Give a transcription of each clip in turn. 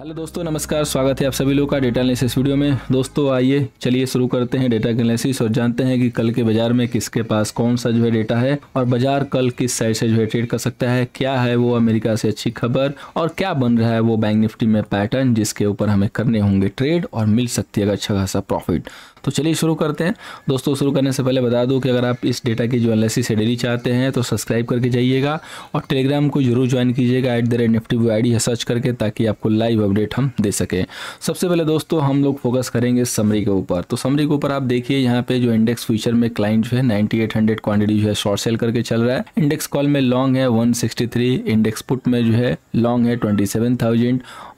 Hello दोस्तों, नमस्कार, स्वागत है आप सभी लोगों का डेटा एनालिसिस वीडियो में। दोस्तों, आइए चलिए शुरू करते हैं डेटा एनालिसिस और जानते हैं कि कल के बाज़ार में किसके पास कौन सा जो है डेटा है और बाज़ार कल किस साइड से जो है ट्रेड कर सकता है, क्या है वो अमेरिका से अच्छी खबर और क्या बन रहा है वो बैंक निफ्टी में पैटर्न जिसके ऊपर हमें करने होंगे ट्रेड और मिल सकती है अच्छा खासा प्रॉफिट तो चलिए शुरू करते हैं। दोस्तों, शुरू करने से पहले बता दूँ कि अगर आप इस डेटा की जो एनालिसिस से डेली चाहते हैं तो सब्सक्राइब करके जाइएगा और टेलीग्राम को ज़रूर ज्वाइन कीजिएगा एट द रेट निफ्टी वो आई सर्च करके, ताकि आपको लाइव अपडेट हम दे सकें। सबसे पहले दोस्तों, हम लोग फोकस करेंगे समरी के ऊपर। तो समरी के ऊपर आप देखिए, यहाँ पे जो इंडेक्स फ्यूचर में क्लाइंट जो है नाइनटी क्वांटिटी जो है शॉर्ट सेल करके चल रहा है। इंडेक्स कॉल में लॉन्ग है वन इंडेक्स पुट में जो है लॉन्ग है ट्वेंटी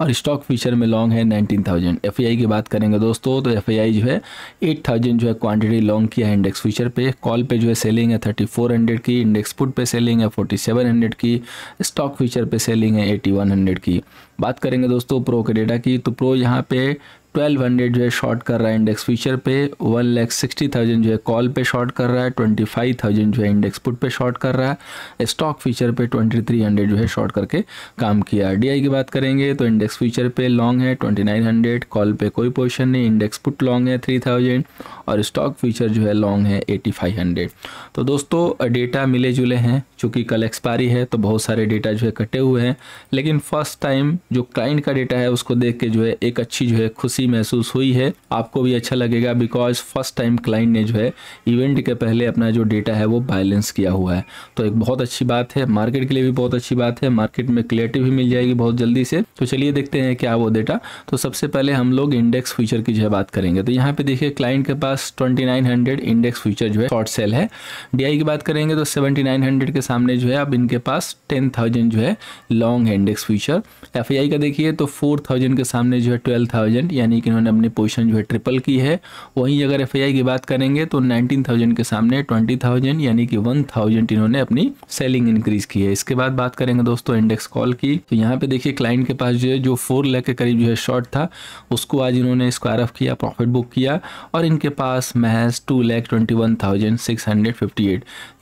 और स्टॉक फ्यूचर में लॉन्ग है नाइनटीन थाउज़ेंड एफ़ की बात करेंगे दोस्तों तो एफआईआई जो है एट थाउज़ेंड जो है क्वान्टिटी लॉन्ग किया है इंडेक्स फ्यूचर पे। कॉल पे जो है सेलिंग है थर्टी फोर हंड्रेड की इंडेक्स पुट पे सेलिंग है फोर्टी सेवन हंड्रेड की स्टॉक फ्यूचर पे सेलिंग है एटी वन हंड्रेड की। बात करेंगे दोस्तों प्रो के डेटा की तो प्रो यहाँ पे ट्वेल्व हंड्रेड जो है शॉर्ट कर रहा है इंडेक्स फ्यूचर पे वन लैख सिक्सटी थाउज़ेंड जो है कॉल पे शॉर्ट कर रहा है ट्वेंटी फाइव थाउज़ेंड जो है इंडेक्स पुट पे शॉर्ट कर रहा है स्टॉक फ्यूचर पे ट्वेंटी थ्री हंड्रेड जो है शॉर्ट करके काम किया। डी की बात करेंगे तो इंडेक्स फ्यूचर पे लॉन्ग है ट्वेंटी नाइन हंड्रेड कॉल पे कोई पोजिशन नहीं इंडेक्स पुट लॉन्ग है थ्री थाउज़ेंड और स्टॉक फ्यूचर जो है लॉन्ग है एटी फाइव हंड्रेड तो दोस्तों डेटा मिले जुले हैं, चूँकि कल एक्सपायरी है तो बहुत सारे डेटा जो है कटे हुए हैं, लेकिन फ़र्स्ट टाइम जो क्लाइंट का डेटा है, उसको देख के जो है एक अच्छी जो है खुशी महसूस हुई है। आपको भी अच्छा लगेगा बिकॉज़ फ़र्स्ट टाइम क्लाइंट ने जो है इवेंट के पहले अपना जो डेटा है वो बैलेंस किया हुआ है। तो एक बहुत अच्छी बात है। मार्केट के लिए भी बहुत अच्छी बात है। मार्केट में क्लियरिटी भी मिल जाएगी बहुत जल्दी से। तो चलिए देखते हैं क्या वो डेटा तो सबसे पहले हम लोग इंडेक्स फ्यूचर की जो है बात करेंगे। तो यहाँ पे देखिए क्लाइंट के पास ट्वेंटी इंडेक्स फ्यूचर जो है शॉर्ट सेल है। डीआई की बात करेंगे तो सेवेंटी के सामने जो है अब इनके पास टेन जो है लॉन्ग है इंडेक्स फ्यूचर एफआईआई का देखिए तो फोर के सामने जो है ट्वेल्व यानी कि इन्होंने अपनी पोजीशन जो है ट्रिपल की है। वहीं अगर एफआई की बात करेंगे तो 19,000 के सामने 20,000 यानी कि 1,000 इन्होंने अपनी सेलिंग इंक्रीज की है। इसके बाद बात करेंगे दोस्तों इंडेक्स कॉल की। तो यहाँ पे देखिए क्लाइंट के पास जो है जो फोर लैख के करीब जो है शॉर्ट था उसको आज इन्होंने स्क्वायर ऑफ़ किया प्रॉफिट बुक किया और इनके पास महज टू ट्वेंटी वन थाउज़ेंड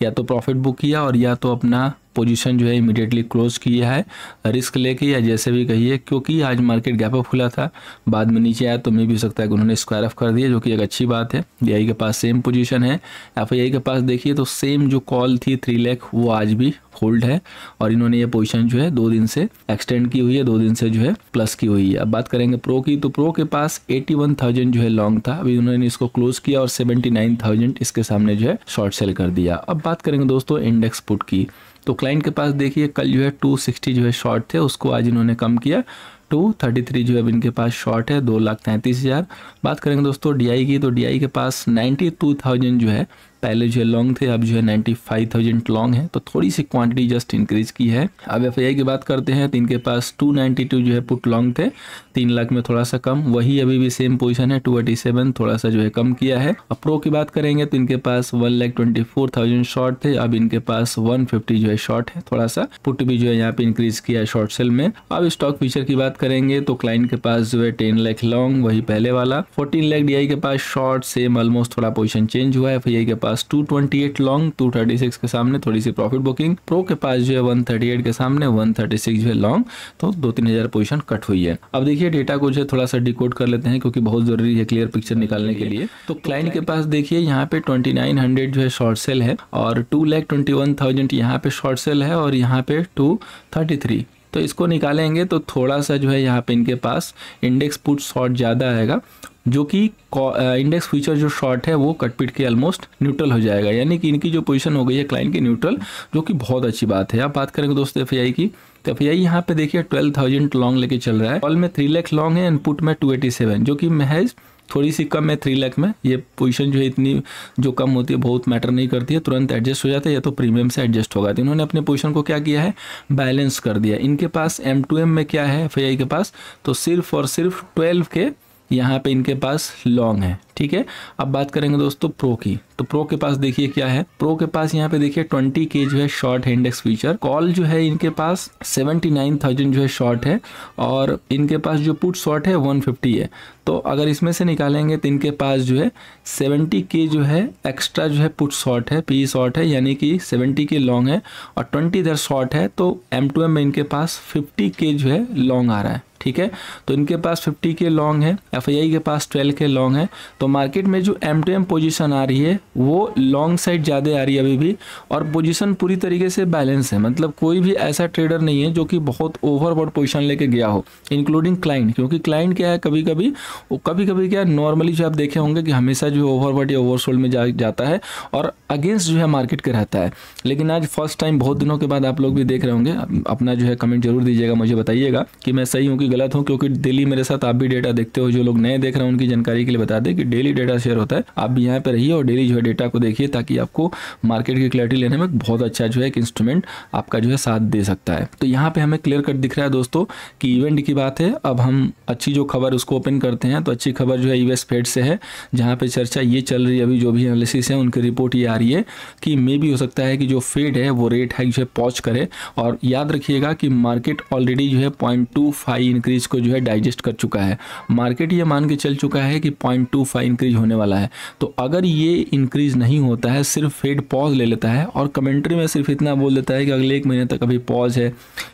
या तो प्रॉफिट बुक किया और या तो अपना पोजीशन जो है इमीडिएटली क्लोज किया है। रिस्क लेके या जैसे भी कहिए क्योंकि आज मार्केट गैप अप खुला था बाद में नीचे आया तो मे भी सकता है कि उन्होंने स्क्वायर ऑफ़ कर दिया जो कि एक अच्छी बात है। डी के पास सेम पोजीशन है। एफ़ के पास देखिए तो सेम जो कॉल थी थ्री लैख वो आज भी होल्ड है। और इन्होंने ये पोजीशन जो है दो दिन से एक्सटेंड की हुई है दो दिन से जो है प्लस की हुई है। अब बात करेंगे प्रो की तो प्रो के पास 81,000 जो है लॉन्ग था। अभी उन्होंने इसको क्लोज किया और 79,000 इसके सामने जो है शॉर्ट सेल कर दिया। अब बात करेंगे दोस्तों इंडेक्स पुट की। तो क्लाइंट के पास देखिए, कल जो है 260 जो है शॉर्ट थे, उसको आज इन्होंने कम किया। टू थर्टी थ्री जो है इनके पास शॉर्ट है, दो लाख तैंतीस हज़ार। बात करेंगे दोस्तों डीआई की तो डीआई के पास नाइन्टी टू थाउज़ेंड जो है पहले जो है लॉन्ग थे, अब जो है नाइन्टी फाइव थाउज़ेंड लॉन्ग है तो थोड़ी सी क्वांटिटी जस्ट इंक्रीज की है। अब एफ़ की बात करते हैं तो इनके पास टू नाइन्टी टू जो है पुट लॉन्ग थे, तीन लाख में थोड़ा सा कम। वही अभी भी सेम पोजिशन है टू एटी सेवन थोड़ा सा जो है कम किया है। अब प्रो की बात करेंगे तो इनके पास one lakh twenty four thousand short थे, अब इनके पास वन फिफ्टी जो है शॉर्ट है, थोड़ा सा। पुट भी जो है यहाँ पे इंक्रीज किया है शॉर्ट सेल में। अब स्टॉक फीचर की बात करेंगे तो क्लाइंट के पास जो है टेन लाख लॉन्ग वही पहले वाला। फोर्टीन लाख डी के पास शॉर्ट सेम ऑलमोस्ट थोड़ा पोजिशन चेंज हुआ है एफ़ के पास twenty eight long two thirty six के सामने थोड़ी सी प्रॉफिट बुकिंग प्रो के पास जो है वन थर्टी एट के सामने वन थर्टी सिक्स जो है लॉन्ग तो दो तीन हज़ार पोजिशन कट हुई है। अब देखिए डेटा को जो है थोड़ा सा डिकोड कर लेते हैं क्योंकि बहुत ज़रूरी है क्लियर पिक्चर निकालने के लिए। तो क्लाइंट के पास देखिए यहाँ पे ट्वेंटी नाइन हंड्रेड जो है शॉर्ट सेल है और two lakh twenty one thousand यहाँ पे शॉर्ट सेल है और यहाँ पे टू थर्टी थ्री तो इसको निकालेंगे तो थोड़ा सा जो है यहाँ पे इनके पास इंडेक्स पुट शॉर्ट ज़्यादा आएगा, जो कि इंडेक्स फ्यूचर जो शॉर्ट है, वो कटपिट के ऑलमोस्ट न्यूट्रल हो जाएगा। यानी कि इनकी जो पोजीशन हो गई है क्लाइंट की न्यूट्रल जो कि बहुत अच्छी बात है। आप बात करेंगे दोस्तों एफआई की तो एफ़ यहाँ पे देखिए ट्वेल्व थाउज़ेंड लॉन्ग लेके चल रहा है। कॉल में थ्री लैख लॉन्ग है इनपुट में टू एटी सेवन जो कि महज थोड़ी सी कम है थ्री लैख में। ये पोजीशन जो है इतनी, जो कम होती है, बहुत मैटर नहीं करती है, तुरंत एडजस्ट हो जाता है, या तो प्रीमियम से एडजस्ट होगा। तो इन्होंने अपने पोजीशन को क्या किया है? बैलेंस कर दिया। इनके पास एम टू एम में क्या है एफ़ के पास? तो सिर्फ़ और सिर्फ़ ट्वेल्व के यहाँ पे इनके पास लॉन्ग है। ठीक है? अब बात करेंगे दोस्तों प्रो की। तो प्रो के पास देखिए क्या है। प्रो के पास यहाँ पे देखिए ट्वेंटी के जो है शॉर्ट है इंडेक्स फीचर कॉल जो है इनके पास सेवेंटी नाइन थाउज़ेंड जो है शॉर्ट है और इनके पास जो पुट शॉर्ट है वन फिफ्टी है। तो अगर इसमें से निकालेंगे तो इनके पास जो है सेवेंटी के जो है एक्स्ट्रा जो है पुट शॉर्ट है पी शॉर्ट है, यानी कि सेवेंटी के लॉन्ग है और ट्वेंटी इधर शॉर्ट है तो एम टू एम में इनके पास फिफ्टी के जो है लॉन्ग आ रहा है। ठीक है? तो इनके पास 50 के लॉन्ग है एफआईआई के पास 12 के लॉन्ग है तो मार्केट में जो एम टू एम पोजिशन आ रही है, वो लॉन्ग साइड ज़्यादा आ रही है अभी भी और पोजिशन पूरी तरीके से बैलेंस है। मतलब कोई भी ऐसा ट्रेडर नहीं है जो कि बहुत ओवरबोर्ड पोजिशन लेके गया हो इंक्लूडिंग क्लाइंट क्योंकि क्लाइंट क्या है कभी कभी वो कभी कभी क्या है नॉर्मली जो आप देखे होंगे कि हमेशा जो है ओवरबोर्ड या ओवरसोल्ड में जा, जाता है और अगेंस्ट जो है मार्केट के रहता है। लेकिन आज फ़र्स्ट टाइम बहुत दिनों के बाद आप लोग भी देख रहे होंगे, अपना जो है कमेंट ज़रूर दीजिएगा, मुझे बताइएगा कि मैं सही हूँ कि गलत हूँ, क्योंकि डेली मेरे साथ आप भी डेटा देखते हो, जो लोग नए देख रहे हैं, उनकी जानकारी के लिए बता दें कि डेली डेटा शेयर होता है, आप भी यहाँ पे रहिए और डेली जो है डेटा को देखिए ताकि आपको मार्केट की क्लैरिटी लेने में बहुत अच्छा जो है एक इंस्ट्रूमेंट आपका जो है साथ दे सकता है। तो यहाँ पे हमें क्लियर कट दिख रहा है दोस्तों कि इवेंट की बात है। अब हम अच्छी जो खबर उसको ओपन करते हैं तो अच्छी खबर जो है यूएस फेड से है, जहाँ पे चर्चा ये चल रही है, अभी जो भी एनालिसिस है, उनकी रिपोर्ट ये आ रही है कि मे भी हो सकता है कि जो फेड है, वो रेट है जो है पॉच करे। और याद रखिएगा कि मार्केट ऑलरेडी जो है पॉइंट टू फाइव इंक्रीज को जो है डाइजेस्ट कर चुका है। मार्केट ये मान के चल चुका है कि पॉइंट टू इंक्रीज होने वाला है। तो अगर ये इंक्रीज नहीं होता है, सिर्फ़ फेड पॉज ले लेता है और कमेंट्री में सिर्फ़ इतना बोल देता है कि अगले एक महीने तक अभी पॉज है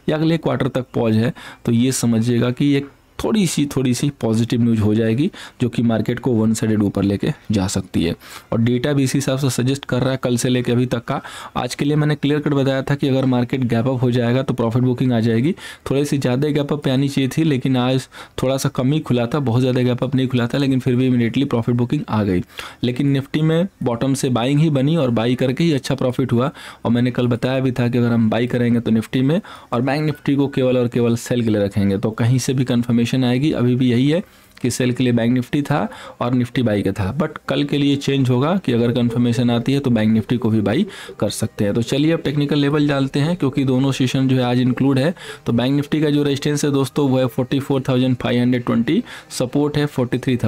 या अगले क्वार्टर तक पॉज है तो ये समझिएगा कि एक थोड़ी सी थोड़ी सी पॉजिटिव न्यूज़ हो जाएगी, जो कि मार्केट को वन साइडेड ऊपर लेके जा सकती है। और डेटा भी इसी हिसाब से सजेस्ट कर रहा है कल से लेके अभी तक का। आज के लिए मैंने क्लियर कट बताया था कि अगर मार्केट गैप अप हो जाएगा तो प्रॉफिट बुकिंग आ जाएगी। थोड़ी सी ज़्यादा गैप अप आनी चाहिए थी, लेकिन आज थोड़ा सा कम ही खुला था, बहुत ज़्यादा गैप अप नहीं खुला था, लेकिन फिर भी इमीडिएटली प्रॉफिट बुकिंग आ गई। लेकिन निफ्टी में बॉटम से बाइंग ही बनी और बाई करके ही अच्छा प्रॉफिट हुआ। और मैंने कल बताया भी था कि अगर हम बाई करेंगे तो निफ्टी में, और बैंक निफ्टी को केवल और केवल सेल के लिए रखेंगे। तो कहीं से भी कन्फर्मेशन आएगी अभी भी यही है। कि सेल के लिए बैंक निफ्टी था और निफ्टी बाई का था। बट कल के लिए चेंज होगा कि अगर कंफर्मेशन आती है तो बैंक निफ्टी को भी बाई कर सकते हैं। तो चलिए अब टेक्निकल लेवल डालते हैं, क्योंकि दोनों सेशन जो है आज इंक्लूड है। तो बैंक निफ्टी का जो रेजिस्टेंस है दोस्तों, वो है फोर्टी सपोर्ट है फोर्टी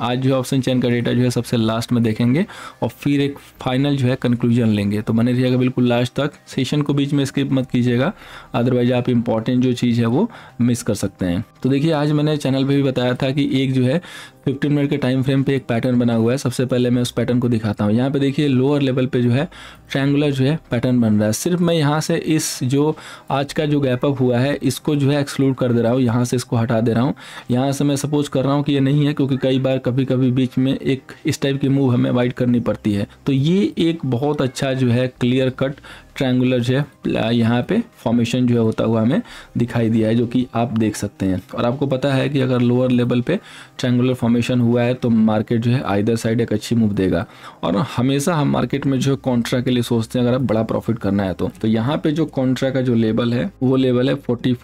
आज जो ऑप्शन चैन का डेटा जो है सबसे लास्ट में देखेंगे और फिर एक फाइनल जो है कंक्लूजन लेंगे। तो बने रहिएगा बिल्कुल लास्ट तक। सेशन को बीच में स्किप मत कीजिएगा अदरवाइज़ आप इंपॉर्टेंट जो चीज़ है वो मिस कर सकते हैं। तो देखिए, आज मैंने चैनल पर भी बताया था कि एक जो है 15 मिनट के टाइम फ्रेम पे एक पैटर्न बना हुआ है। सबसे पहले मैं उस पैटर्न को दिखाता हूँ। यहाँ पे देखिए लोअर लेवल पे जो है ट्रैंगुलर जो है पैटर्न बन रहा है। सिर्फ़ मैं यहाँ से इस जो आज का जो गैप अप हुआ है, इसको जो है एक्सक्लूड कर दे रहा हूँ। यहाँ से इसको हटा दे रहा हूँ। यहाँ से मैं सपोज़ कर रहा हूँ कि ये नहीं है, क्योंकि कई बार कभी कभी बीच में एक इस टाइप की मूव हमें वाइट करनी पड़ती है। तो ये एक बहुत अच्छा जो है क्लियर कट ट्रायंगुलर जो है यहाँ पे फॉर्मेशन जो है होता हुआ हमें दिखाई दिया है जो कि आप देख सकते हैं। और आपको पता है कि अगर लोअर लेवल पे ट्रायंगुलर फॉर्मेशन हुआ है तो मार्केट जो है आइदर साइड एक अच्छी मूव देगा। और हमेशा हम मार्केट में जो है कॉन्ट्रा के लिए सोचते हैं अगर आप बड़ा प्रॉफिट करना है तो, तो यहाँ पे जो कॉन्ट्रा का जो लेवल है वो लेवल है फोर्टी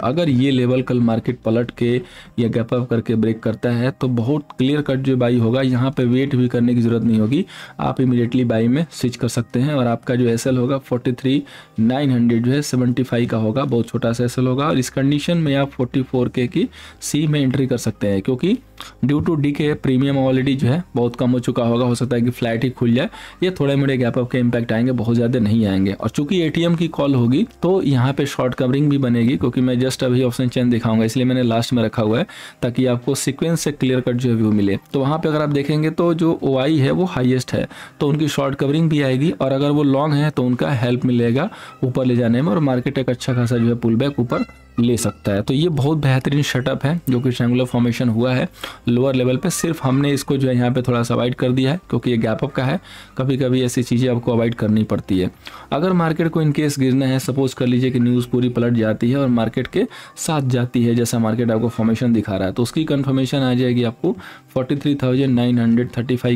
अगर ये लेवल कल मार्केट पलट के या गैप अप करके ब्रेक करता है तो बहुत क्लियर कट जो बाई होगा यहाँ पे वेट भी करने की ज़रूरत नहीं होगी। आप इमीडिएटली बाई में स्विच कर सकते हैं और आपका जो एसएल होगा फोर्टी थ्री नाइन हंड्रेड जो है सेवेंटी फाइव का होगा, बहुत छोटा सा एसएल होगा। और इस कंडीशन में आप फोर्टी फोर के की सी में एंट्री कर सकते हैं, क्योंकि due to decay premium already जो है, बहुत कम हो चुका होगा। हो सकता है कि फ़्लाइट ही खुल जाए। ये थोड़े मोड़े गैप अप के इम्पैक्ट आएँगे, बहुत ज़्यादा नहीं आएँगे। और चूँकि एटीएम की कॉल होगी तो यहाँ पे शॉर्ट कवरिंग भी बनेगी, क्योंकि मैं जस्ट अभी ऑप्शन चेन दिखाऊँगा, इसलिए मैंने लास्ट में रखा हुआ है, ताकि आपको सिक्वेंस से क्लियर कट जो है व्यू मिले। तो वहाँ पर अगर आप देखेंगे तो जो ओआई है, वो हाइएस्ट है। तो उनकी शॉर्ट कवरिंग भी आएगी, और अगर वो लॉन्ग है तो उनका हेल्प मिलेगा ऊपर ले जाने में और मार्केट एक अच्छा खासा जो है पुल बैक ऊपर ले सकता है। तो ये बहुत बेहतरीन शटअप है, जो कि ट्रैंगुलर फॉर्मेशन हुआ है। लोअर लेवल पे सिर्फ़ हमने इसको जो है यहाँ पे थोड़ा सा अवॉइड कर दिया है, क्योंकि ये गैप अप का है। कभी कभी ऐसी चीज़ें आपको अवॉइड करनी पड़ती है। अगर मार्केट को इनकेस गिरना है सपोज़ कर लीजिए कि न्यूज़ पूरी पलट जाती है और मार्केट के साथ जाती है, जैसा मार्केट आपको फॉर्मेशन दिखा रहा है तो उसकी कन्फर्मेशन आ जाएगी आपको फोर्टी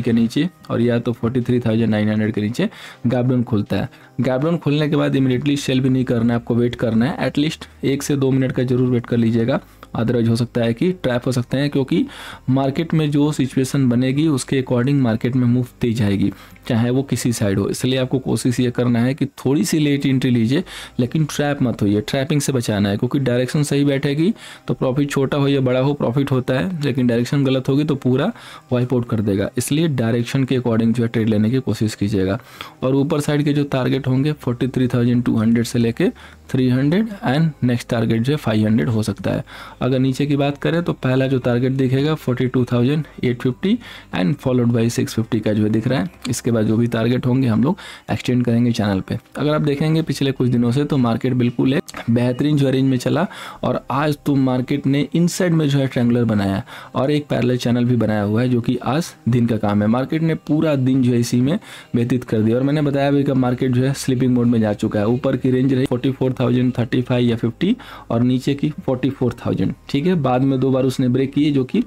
के नीचे और या तो फोर्टी के नीचे गैपडाउन खुलता है। गैपडाउन खुलने के बाद इमीडिएटली सेल भी नहीं करना है, आपको वेट करना है। एटलीस्ट एक से दो मिनट का ज़रूर वेट कर लीजिएगा। अदरवाइज़ हो सकता है कि ट्रैप हो सकते हैं, क्योंकि मार्केट में जो सिचुएशन बनेगी, उसके अकॉर्डिंग मार्केट में मूव दी जाएगी चाहे वो किसी साइड हो। इसलिए आपको कोशिश ये करना है कि थोड़ी सी लेट एंट्री लीजिए, लेकिन ट्रैप मत होइए, ट्रैपिंग से बचाना है, क्योंकि डायरेक्शन सही बैठेगी तो प्रॉफिट छोटा हो या बड़ा हो, प्रॉफिट होता है, लेकिन डायरेक्शन गलत होगी तो पूरा वाइप आउट कर देगा। इसलिए डायरेक्शन के अकॉर्डिंग जो है ट्रेड लेने की कोशिश कीजिएगा। और ऊपर साइड के जो टारगेट होंगे forty three thousand two hundred से लेके three hundred and next target जो है फाइव हंड्रेड हो सकता है। अगर नीचे की बात करें तो पहला जो टारगेट दिखेगा forty two thousand eight fifty and followed by six fifty का जो है दिख रहा है। इसके बाद जो भी टारगेट होंगे हम लोग एक्सटेंड करेंगे चैनल पे। अगर आप देखेंगे पिछले कुछ दिनों से तो मार्केट बिल्कुल एक बेहतरीन जो रेंज में चला और आज तो मार्केट ने इनसाइड में जो है ट्रेंगुलर बनाया और एक पैरल चैनल भी बनाया हुआ है जो कि आज दिन का काम है। मार्केट ने पूरा दिन जो है इसी में व्यतीत कर दिया और मैंने बताया भी कि मार्केट जो है स्लीपिंग मोड में जा चुका है। ऊपर की रेंज रही forty four thousand thirty five या फिफ्टी और नीचे की फोर्टी फोर थाउज़ेंड। ठीक है? बाद में दो बार उसने ब्रेक किए जो कि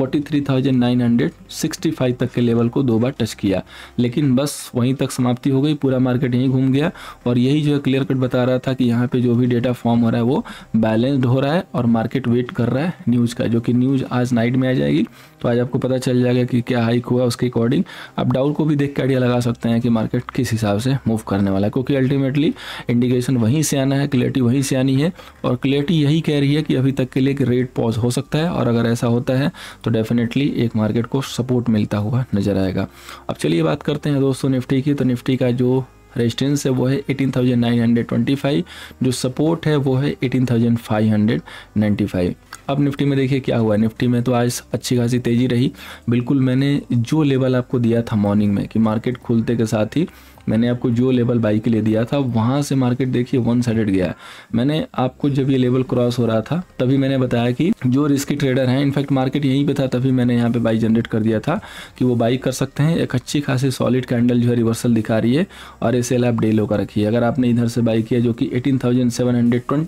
43,965 तक के लेवल को दो बार टच किया। लेकिन बस वहीं तक समाप्ति हो गई पूरा मार्केट यहीं घूम गया और यही जो है क्लियर कट बता रहा था कि यहाँ पे जो भी डेटा फॉर्म हो रहा है वो बैलेंस्ड हो रहा है और मार्केट वेट कर रहा है न्यूज़ का जो कि न्यूज़ आज नाइट में आ जाएगी। तो आज आपको पता चल जाएगा कि क्या हाइक हुआ उसके अकॉर्डिंग आप डाउट को भी देख के आइडिया लगा सकते हैं कि मार्केट किस हिसाब से मूव करने वाला है। क्योंकि अल्टीमेटली इंडिकेशन वहीं से आना है क्लियरिटी वहीं से आनी है। और क्लियरिटी यही कह रही है कि अभी तक के लिए रेट पॉज हो सकता है। और अगर ऐसा होता है तो डेफिनेटली एक मार्केट को सपोर्ट मिलता हुआ नज़र आएगा। अब चलिए बात करते हैं दोस्तों निफ्टी की। तो निफ्टी का जो रेजिस्टेंस है वो है 18,925 जो सपोर्ट है वो है 18,595 अब निफ्टी में देखिए क्या हुआ। निफ्टी में तो आज अच्छी खासी तेज़ी रही। बिल्कुल मैंने जो लेवल आपको दिया था मॉर्निंग में कि मार्केट खुलते के साथ ही मैंने आपको जो लेवल बाई के लिए दिया था, वहाँ से मार्केट देखिए वन साइडेड गया। मैंने आपको जब ये लेवल क्रॉस हो रहा था, तभी मैंने बताया कि जो रिस्की ट्रेडर हैं, इनफैक्ट मार्केट यहीं पे था, तभी मैंने यहाँ पे बाई जनरेट कर दिया था कि वो बाई कर सकते हैं। एक अच्छी खासी सॉलिड कैंडल जो है रिवर्सल दिखा रही है और इसे आप डे लो का रखिए। अगर आपने इधर से बाई किया जो कि एटीन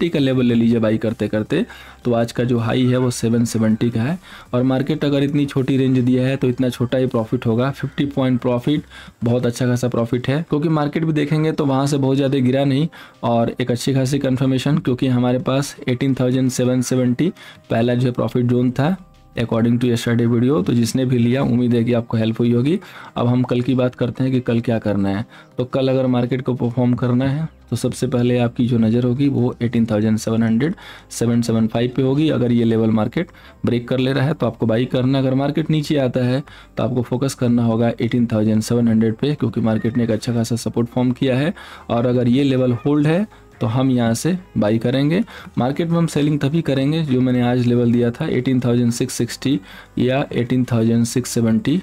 का लेवल ले लीजिए बाई करते करते तो आज का जो हाई है वो सेवन का है। और मार्केट अगर इतनी छोटी रेंज दिया है तो इतना छोटा ही प्रॉफिट होगा। फिफ्टी पॉइंट प्रॉफिट बहुत अच्छा खासा प्रॉफिट है। क्योंकि मार्केट भी देखेंगे तो वहाँ से बहुत ज़्यादा गिरा नहीं। और एक अच्छी खासी कन्फर्मेशन क्योंकि हमारे पास 18,770 पहला जो प्रॉफिट जोन था। अकॉर्डिंग टू यस्टरडे वीडियो तो जिसने भी लिया उम्मीद है कि आपको हेल्प हुई होगी। अब हम कल की बात करते हैं कि कल क्या करना है। तो कल अगर मार्केट को परफॉर्म करना है तो सबसे पहले आपकी जो नज़र होगी वो 18,700 775 पे होगी। अगर ये लेवल मार्केट ब्रेक कर ले रहा है तो आपको बाई करना अगर मार्केट नीचे आता है तो आपको फोकस करना होगा 18,700 पे क्योंकि मार्केट ने एक अच्छा खासा सपोर्ट फॉर्म किया है। और अगर ये लेवल होल्ड है तो हम यहाँ से बाई करेंगे। मार्केट में हम सेलिंग तभी करेंगे जो मैंने आज लेवल दिया था 18,660 या 18,670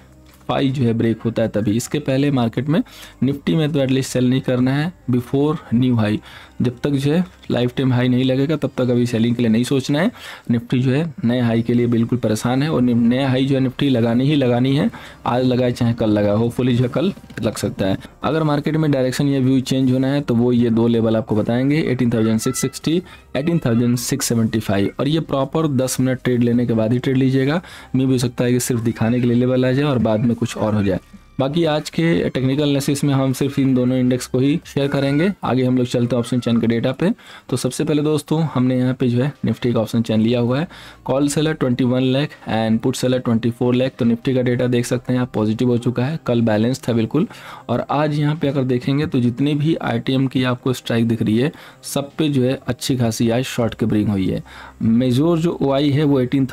फाइव जो है ब्रेक होता है तभी। इसके पहले मार्केट में निफ्टी में तो एटलीस्ट सेल नहीं करना है। बिफोर न्यू हाई जब तक जो है लाइफ टाइम हाई नहीं लगेगा, तब तक अभी सेलिंग के लिए नहीं सोचना है। निफ्टी जो है नए हाई के लिए बिल्कुल परेशान है और नया हाई जो है निफ्टी लगानी ही लगानी है। आज लगाए चाहे कल लगा होपफुली जो है कल लग सकता है। अगर मार्केट में डायरेक्शन या व्यू चेंज होना है तो वो ये दो लेवल आपको बताएँगे। Eighteen thousand six sixty eighteen thousand six seventy five और ये प्रॉपर दस मिनट ट्रेड लेने के बाद ही ट्रेड लीजिएगा। मैं भी हो सकता है कि सिर्फ़ दिखाने के लिए लेवल आ जाए और बाद में कुछ और हो जाए। बाकी आज के टेक्निकल एनालिसिस में हम सिर्फ़ इन दोनों इंडेक्स को ही शेयर करेंगे। आगे हम लोग चलते हैं ऑप्शन चैन के डेटा पे। तो सबसे पहले दोस्तों, हमने यहाँ पे जो है निफ्टी का ऑप्शन चैन लिया हुआ है। Call seller 21 lakh and put seller 24 lakh तो निफ्टी का डेटा देख सकते हैं आप पॉजिटिव हो चुका है। कल बैलेंस था बिल्कुल। और आज यहाँ पे अगर देखेंगे तो जितनी भी आई की आपको स्ट्राइक दिख रही है, सब पे जो है अच्छी खासी आज शॉर्ट कवरिंग हुई है। मेजोर जो ओआई है, वो एटीन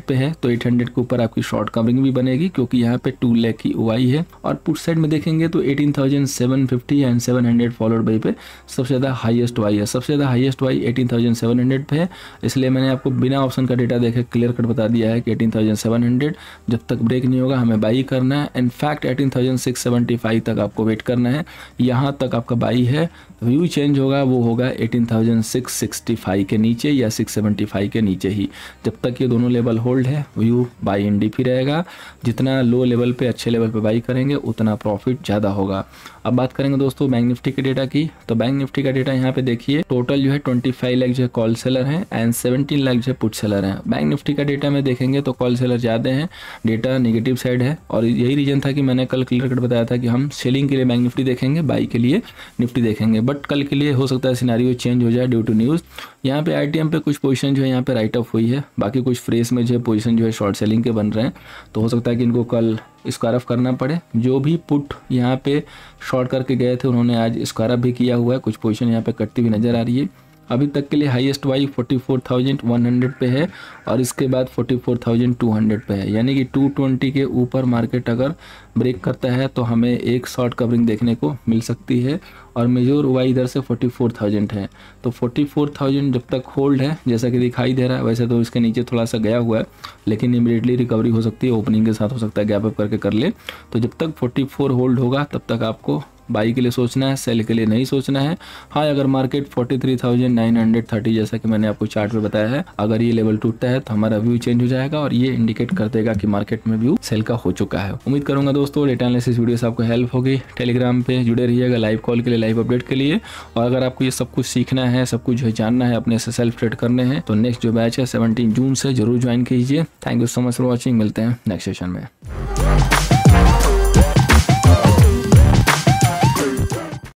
पे है। तो एट के ऊपर आपकी शॉर्ट कवरिंग भी बनेगी, क्योंकि यहाँ पे टू लैख की ओ वाई है। और पुट साइड में देखेंगे तो 18,750 एंड 700 फॉलोड बाई पे सबसे ज़्यादा हाईएस्ट वाई है। सबसे ज़्यादा हाईएस्ट वाई 18,700 पे है। इसलिए मैंने आपको बिना ऑप्शन का डेटा देखे क्लियर कट बता दिया है कि 18,700 जब तक ब्रेक नहीं होगा हमें बाई करना है। इनफैक्ट 18,675 तक आपको वेट करना है। यहाँ तक आपका बाई है। व्यू चेंज होगा वो होगा 18,665 के नीचे या 675 के नीचे ही। जब तक ये दोनों लेवल होल्ड है व्यू बाई एन डी रहेगा। जितना लो लेवल पे अच्छे लेवल पे बाई करेंगे उतना प्रॉफिट ज़्यादा होगा। अब बात करेंगे दोस्तों बैंक निफ्टी के डेटा की। तो बैंक निफ्टी का डेटा यहाँ पे देखिए टोटल जो है ट्वेंटी फाइव लाख जो है कॉल सेलर है एंड सेवेंटीन लाख जो है पुट सेलर है। बैंक निफ्टी का डेटा में देखेंगे तो कॉल सेलर ज़्यादा है डेटा निगेटिव साइड है और यही रीजन था कि मैंने कल क्लियर कट बताया था कि हम सेलिंग के लिए बैंक निफ्टी देखेंगे बाई के लिए निफ्टी देखेंगे। बट कल के लिए हो सकता है सिनारियो चेंज हो जाए ड्यू टू न्यूज़ यहाँ पे आई पे कुछ पोजिशन जो है यहाँ पे राइट ऑफ़ हुई है। बाकी कुछ फ्रेस में जो है पोजिशन जो है शॉर्ट सेलिंग के बन रहे हैं। तो हो सकता है कि इनको कल स्क्वारफ करना पड़े। जो भी पुट यहाँ पे शॉर्ट करके गए थे उन्होंने आज स्क्वायर भी किया हुआ है। कुछ पोजिशन यहाँ पे कटती हुई नज़र आ रही है। अभी तक के लिए हाईएस्ट वाई 44,100 पे है और इसके बाद 44,200 पे है। यानी कि 220 के ऊपर मार्केट अगर ब्रेक करता है तो हमें एक शॉर्ट कवरिंग देखने को मिल सकती है। और मेजोर वाई इधर से 44,000 है। तो 44,000 जब तक होल्ड है जैसा कि दिखाई दे रहा है वैसे तो इसके नीचे थोड़ा सा गया हुआ है लेकिन इमीडिएटली रिकवरी हो सकती है ओपनिंग के साथ हो सकता है गैप अप करके कर ले। तो जब तक 44 होल्ड होगा तब तक आपको बाई के लिए सोचना है सेल के लिए नहीं सोचना है। हाँ अगर मार्केट 43,930 जैसा कि मैंने आपको चार्ट में बताया है अगर ये लेवल टूटता है तो हमारा व्यू चेंज हो जाएगा और ये इंडिकेट कर देगा कि मार्केट में व्यू सेल का हो चुका है। उम्मीद करूँगा दोस्तों डेटा एनालिसिस वीडियो से आपको हेल्प होगी। टेलीग्राम पे जुड़े रहिएगा लाइव कॉल के लिए लाइव अपडेट के लिए। और अगर आपको ये सब कुछ सीखना है सब कुछ जानना है अपने सेल्फ ट्रेड करने हैं तो नेक्स्ट जो बैच है सेवनटीन जून से ज़रूर ज्वाइन कीजिए। Thank you so much for watching मिलते हैं नेक्स्ट सेशन में।